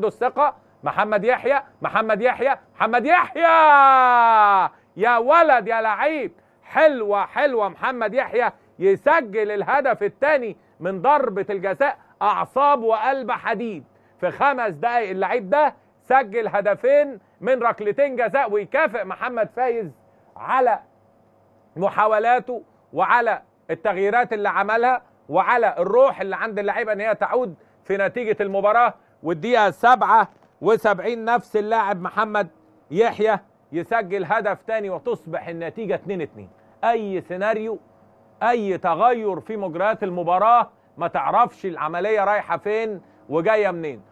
عنده الثقة محمد يحيى محمد يحيى محمد يحيى! يا ولد يا لعيب! حلوة حلوة محمد يحيى يسجل الهدف الثاني من ضربة الجزاء أعصاب وقلب حديد. في خمس دقايق اللعيب ده سجل هدفين من ركلتين جزاء ويكافئ محمد فايز على محاولاته وعلى التغييرات اللي عملها وعلى الروح اللي عند اللعيبة إن هي تعود في نتيجة المباراة. والدقيقة 77 نفس اللاعب محمد يحيى يسجل هدف تاني وتصبح النتيجة 2 2 أي سيناريو أي تغير في مجريات المباراة ما تعرفش العملية رايحة فين وجاية منين.